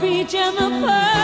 reach and the first.